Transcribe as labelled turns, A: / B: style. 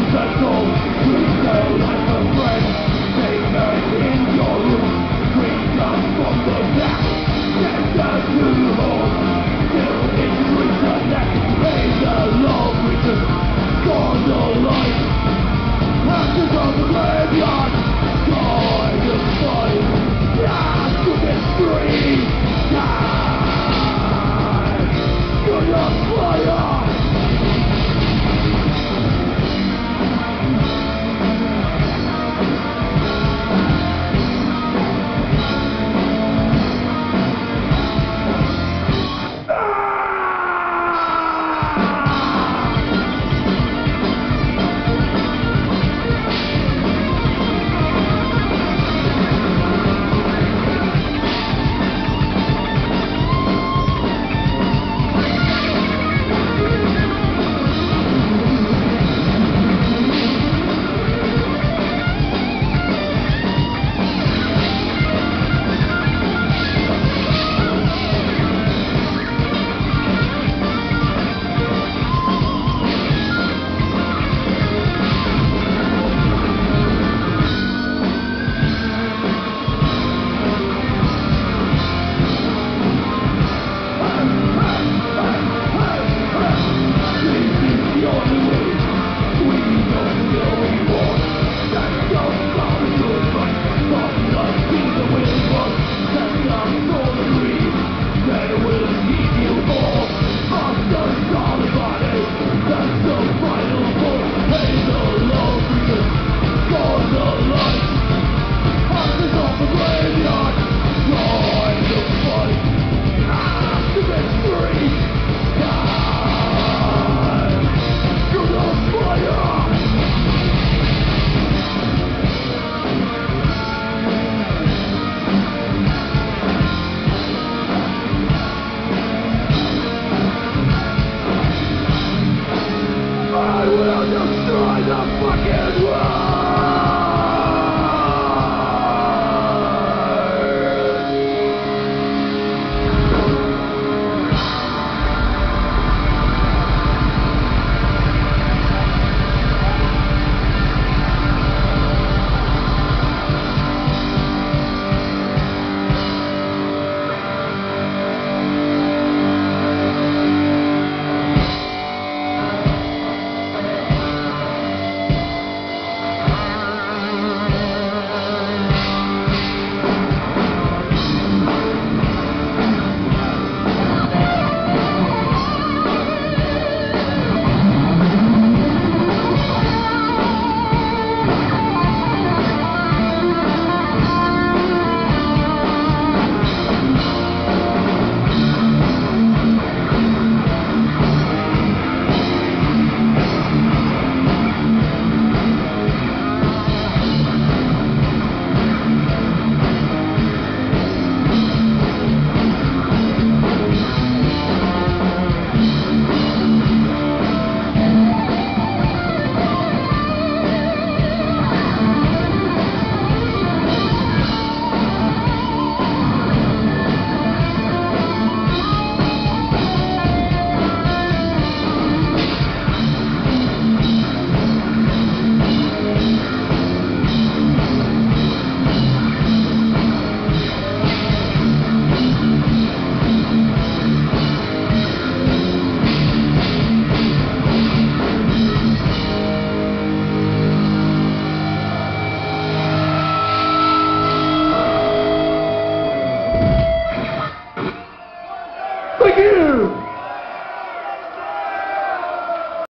A: the vessel, we stay like a friend. fucking